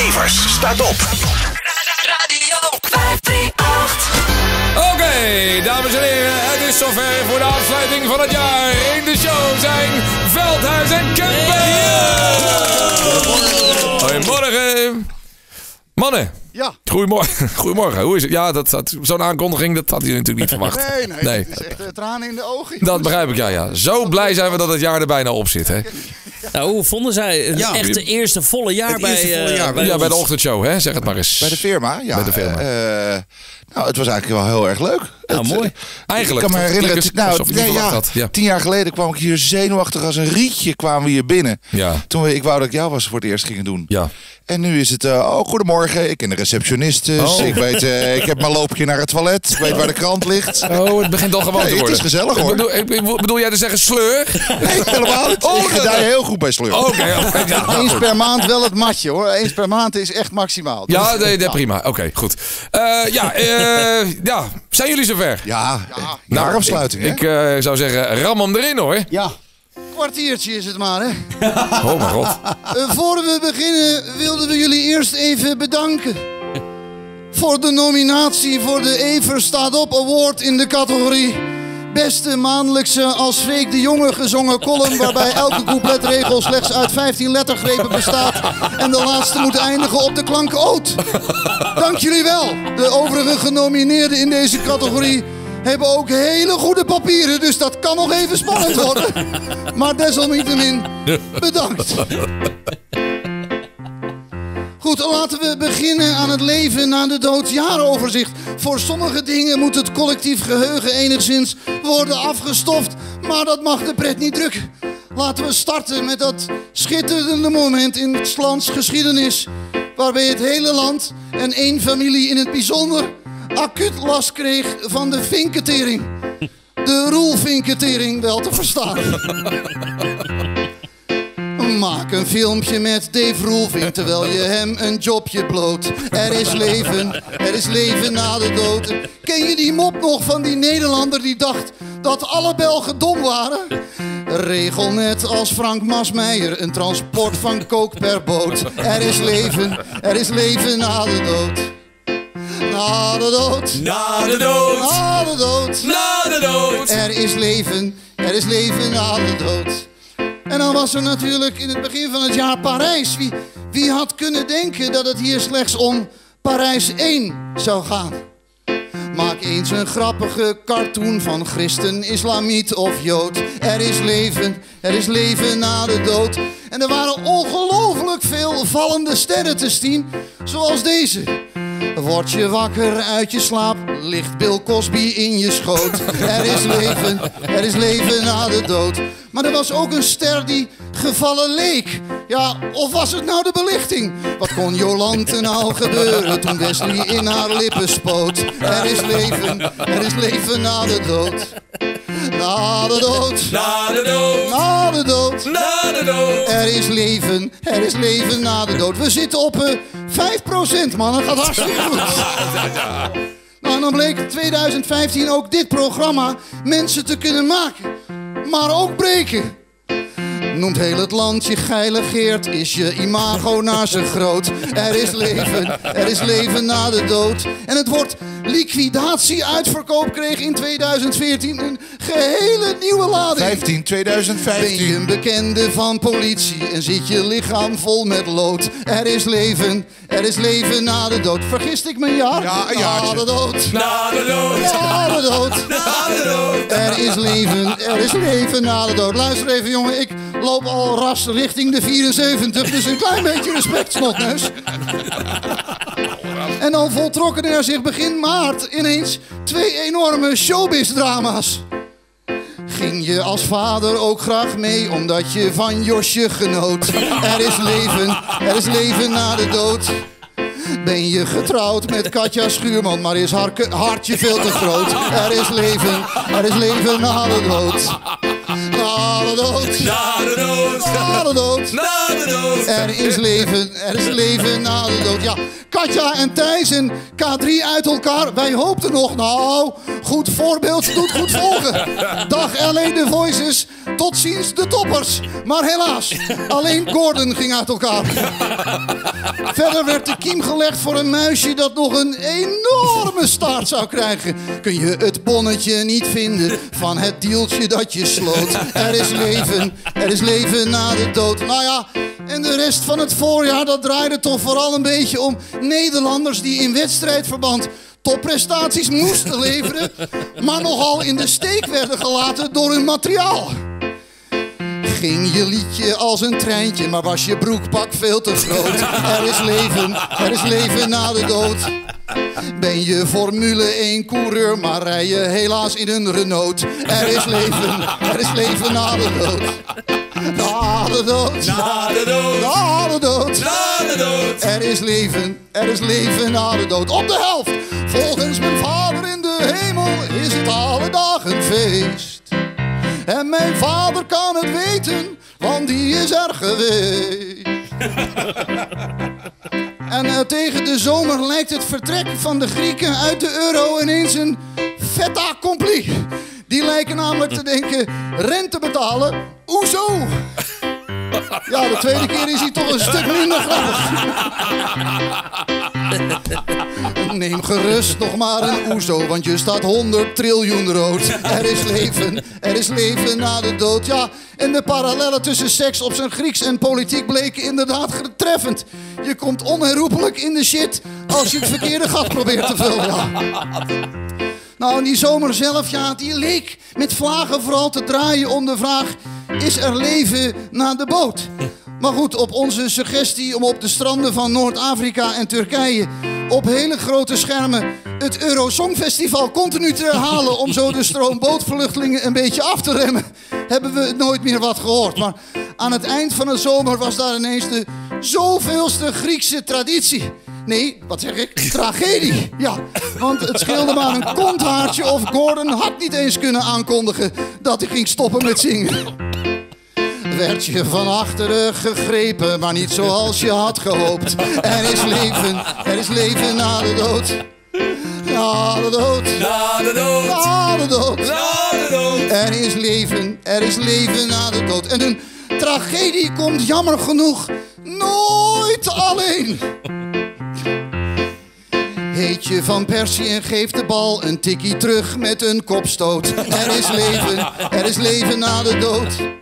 Evers staat op. Radio 538. Oké, dames en heren, het is zover voor de afsluiting van het jaar. In de show zijn Veldhuis en Kemper. Goedemorgen. Mannen. Ja. Goedemorgen. Goedemorgen. Hoe is het? Ja, dat, dat, zo'n aankondiging, dat had hij natuurlijk niet verwacht. Nee, nee, Het is echt uh, tranen in de ogen. Dat begrijp ik, ja, ja. Zo blij zijn we dat het jaar er bijna op zit, hè? Nou, hoe vonden zij het Ja. echte eerste volle jaar Het bij, eerste volle eh, jaar bij Ja, bij de ochtendshow, hè? Zeg het maar eens. Bij de firma, ja. Bij de firma. Nou, het was eigenlijk wel heel erg leuk. Nou, Het, mooi. eh, Eigenlijk, Ik kan me herinneren, nou, het nee, ja, had. Ja. tien jaar geleden kwam ik hier zenuwachtig als een rietje kwamen we hier binnen. Ja. Toen we, ik wou dat ik jou was voor het eerst gingen doen. Ja. En nu is het, eh, oh, goedemorgen, ik ken de receptioniste. Oh. Ik weet, eh, ik heb mijn loopje naar het toilet. Ik weet waar de krant ligt. Oh, het begint al gewoon Nee, te het worden. is gezellig, hoor. Bedoel, bedoel jij te zeggen sleur? Nee, helemaal niet. Oh, ik gedij heel goed bij sleur. Oké, ja. Eens per maand wel het matje hoor. Eens per maand is echt maximaal. Dus- Ja, nee, nee, prima. Oké, goed. Ja, ja, zijn jullie zover? Ja, ja. naar afsluiting, Ik, hè? ik eh, zou zeggen, ram hem erin hoor. Ja. Kwartiertje is het maar, hè. Oh mijn god. Eh, voor we beginnen wilden we jullie eerst even bedanken. Voor de nominatie voor de Evers Staat Op Award in de categorie... Beste maandelijkse als Freek de Jonge gezongen column... waarbij elke coupletregel slechts uit 15 lettergrepen bestaat... en de laatste moet eindigen op de klank oot. Dank jullie wel. De overige genomineerden in deze categorie... hebben ook hele goede papieren, dus dat kan nog even spannend worden. Maar desalniettemin, bedankt. Goed, laten we beginnen aan het leven na de dood. Jaaroverzicht. Voor sommige dingen moet het collectief geheugen enigszins worden afgestoft. Maar dat mag de pret niet drukken. Laten we starten met dat schitterende moment in het lands geschiedenis. Waarbij het hele land en één familie in het bijzonder acuut last kreeg van de vinketering. De roelvinketering wel te verstaan. Maak een filmpje met Dave Roelvink terwijl je hem een jobje bloot. Er is leven, er is leven na de dood. Ken je die mop nog van die Nederlander die dacht dat alle Belgen dom waren? Regel net als Frank Masmeijer een transport van kook per boot. Er is leven, er is leven na de dood. Na de dood, Na de dood. na de dood. Na de dood. Er is leven, er is leven na de dood. Dan was er natuurlijk in het begin van het jaar Parijs. Wie, wie had kunnen denken dat het hier slechts om Parijs 1 zou gaan? Maak eens een grappige cartoon van christen, islamiet of jood. Er is leven, er is leven na de dood. En er waren ongelooflijk veel vallende sterren te zien, zoals deze. Word je wakker uit je slaap, ligt Bill Cosby in je schoot. Er is leven, er is leven na de dood. Maar er was ook een ster die gevallen leek. Ja, of was het nou de belichting? Wat kon Jolante nou gebeuren toen Wesley in haar lippen spoot? Er is leven, er is leven na de dood. Na de dood, Na de dood. na de dood. Na de dood. Er is leven, er is leven na de dood. We zitten op eh 5% man, dat gaat hartstikke goed. Nou, en dan bleek in 2015 ook dit programma mensen te kunnen maken, maar ook breken. Noemt heel het land je geile Geert, is je imago naar zijn groot. Er is leven, er is leven na de dood. En het wordt liquidatie uitverkoop kreeg in 2014 een gehele nieuwe lading. 15, Ben je 2015. een bekende van politie en zit je lichaam vol met lood? Er is leven, er is leven na de dood. Vergist ik mijn jaar? Ja, een Na de dood. Na de dood. Na de dood. Na de dood. Er is leven, er is leven na de dood. Luister even, jongen, ik loop al ras richting de 74, dus een klein beetje respect, snotneus. En dan voltrokken er zich begin maart ineens twee enorme showbiz-drama's. Ging je als vader ook graag mee, omdat je van Josje genoot? Er is leven, er is leven na de dood. Ben je getrouwd met Katja Schuurman, maar is haar hartje veel te groot? Er is leven, er is leven na de dood. Na de dood, Na de dood. na de de. Er is leven, er is leven na de dood. Ja, Katja en Thijs en K3 uit elkaar. Wij hoopten nog, nou, goed voorbeeld doet goed volgen. Dag LA The Voices, tot ziens de toppers. Maar helaas, alleen Gordon ging uit elkaar. Verder werd de kiem gelegd voor een muisje dat nog een enorme staart zou krijgen. Kun je het bonnetje niet vinden van het deeltje dat je sloot. Er is leven, er is leven na de dood. Nou ja, en de rest van het voorjaar dat draaide toch vooral een beetje om Nederlanders die in wedstrijdverband topprestaties moesten leveren, maar nogal in de steek werden gelaten door hun materiaal. Ging je liedje als een treintje, maar was je broekpak veel te groot. Er is leven, er is leven na de dood. Ben je Formule 1 coureur, maar rij je helaas in een Renault. Er is leven, er is leven na de dood. Na de dood, Na de dood. na de dood. Na de dood. Er is leven, er is leven na de dood. Op de helft, volgens mijn vader in de hemel, is het alle dagen feest. En mijn vader kan het weten, want die is er geweest. En eh, tegen de zomer lijkt het vertrek van de Grieken uit de euro ineens een fait accompli. Die lijken namelijk te denken, rente betalen, hoezo? Ja, de tweede keer is hij toch een stuk minder grappig. Neem gerust nog maar een oezo, want je staat 100 triljoen rood. Er is leven, er is leven na de dood. Ja, en de parallellen tussen seks op zijn Grieks en politiek bleken inderdaad treffend. Je komt onherroepelijk in de shit als je het verkeerde gat probeert te vullen. Nou, en die zomer zelf, ja, die leek met vlagen vooral te draaien om de vraag... is er leven na de boot? Maar goed, op onze suggestie om op de stranden van Noord-Afrika en Turkije... op hele grote schermen het Eurosongfestival continu te herhalen... om zo de stroom bootvluchtelingen een beetje af te remmen... hebben we nooit meer wat gehoord. Maar aan het eind van de zomer was daar ineens de zoveelste Griekse traditie... Nee, wat zeg ik? Tragedie. Ja, want het scheelde maar een konthaartje of Gordon had niet eens kunnen aankondigen dat hij ging stoppen met zingen. Werd je van achteren gegrepen, maar niet zoals je had gehoopt. Er is leven, er is leven na de dood. Na de dood, Na de dood. na de dood. Na de dood. Er is leven, er is leven na de dood. En een tragedie komt jammer genoeg nooit alleen. Heet je van Persie en geeft de bal een tikkie terug met een kopstoot. Er is leven, er is leven na de dood.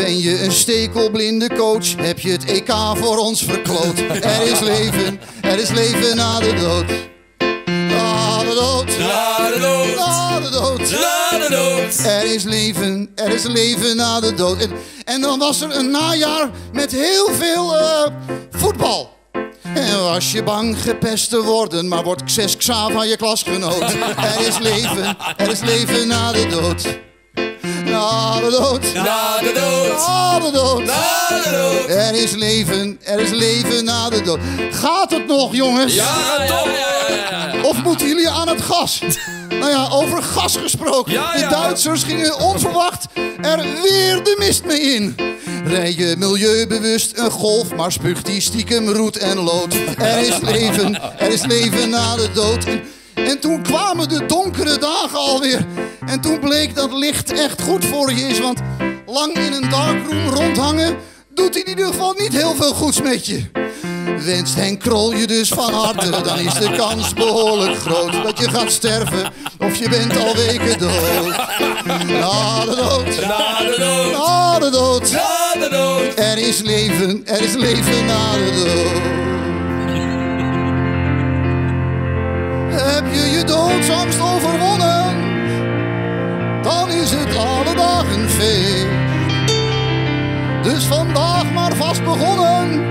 Ben je een stekelblinde coach, heb je het EK voor ons verkloot. Er is leven, er is leven na de dood. Na de dood, Na de dood. na de dood. Na de dood. Er is leven, er is leven na de dood. En, en dan was er een najaar met heel veel eh, voetbal. En was je bang gepest te worden, maar wordt Xes Xava je klasgenoot. Er is leven, er is leven na de dood. Na de dood, Na de dood. na de dood. Na de dood. Er is leven, er is leven na de dood. Gaat het nog, jongens? Ja, top. Of moeten jullie aan het gas? Nou ja, over gas gesproken. Ja, De. Duitsers gingen onverwacht er weer de mist mee in. Rij je milieubewust een golf, maar spuugt die stiekem roet en lood. Er is leven, er is leven na de dood. En, en toen kwamen de donkere dagen alweer. En toen bleek dat licht echt goed voor je is. Want lang in een darkroom rondhangen doet in ieder geval niet heel veel goeds met je. Wenst Henk Krol je dus van harte, dan is de kans behoorlijk groot dat je gaat sterven of je bent al weken dood. Na de dood, Na de dood. na de dood, Na de dood. er is leven, er is leven na de dood. Doodsangst overwonnen, dan is het alle dagen feest. Dus vandaag maar vast begonnen,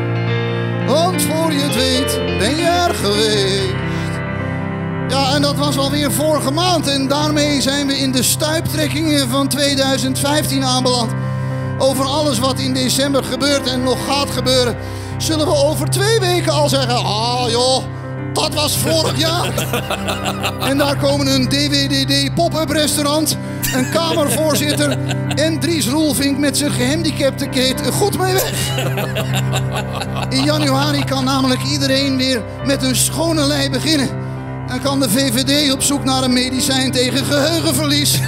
want voor je het weet ben je er geweest. Ja, en dat was alweer vorige maand en daarmee zijn we in de stuiptrekkingen van 2015 aanbeland. Over alles wat in december gebeurt en nog gaat gebeuren, zullen we over twee weken al zeggen: Ah joh, dat was vorig jaar. En daar komen een DWDD pop-up restaurant, een kamervoorzitter en Dries Roelvink met zijn gehandicapte kate goed mee weg. In januari kan namelijk iedereen weer met een schone lei beginnen. En kan de VVD op zoek naar een medicijn tegen geheugenverlies?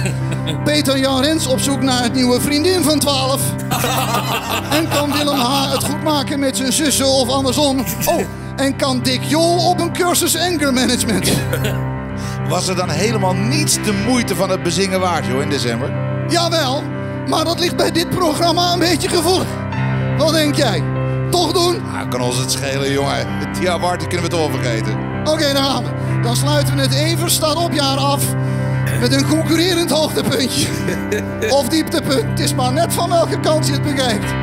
Peter Jan Rens op zoek naar een nieuwe vriendin van 12? En kan Willem H. het goed maken met zijn zussen of andersom? Oh, en kan Dick Jol op een cursus anger management? Was er dan helemaal niets de moeite van het bezingen waard, joh, in december? Jawel, maar dat ligt bij dit programma een beetje gevoelig. Wat denk jij? Toch doen? Ah, kan ons het schelen, jongen. Die award die kunnen we toch vergeten. Oké, daar gaan we. Dan sluiten we het Evers staat op jaar af met een concurrerend hoogtepuntje. Of dieptepunt. Het is maar net van welke kant je het bekijkt.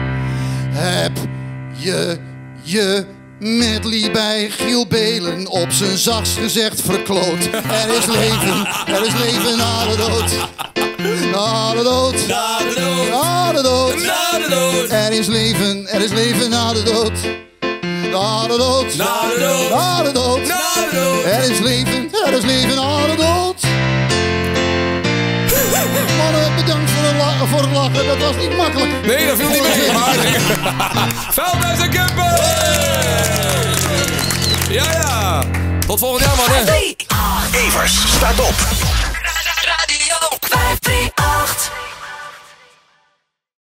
Heb je je medley bij Giel Belen op zijn zachts gezegd verkloot? Er is leven, er is leven na de dood. Na de dood. Na de dood. Na de dood. Na de dood. Er is leven, er is leven na de dood. Na de dood. Na de dood. Na de dood. Na de dood. Er is leven, er is leven na de dood. Het lachen. Dat was niet makkelijk. Nee, dat viel niet mee. Maar... Veldhuis en Kempen! Ja, ja. Tot volgend jaar, man. hè. Evers staat op. Radio 5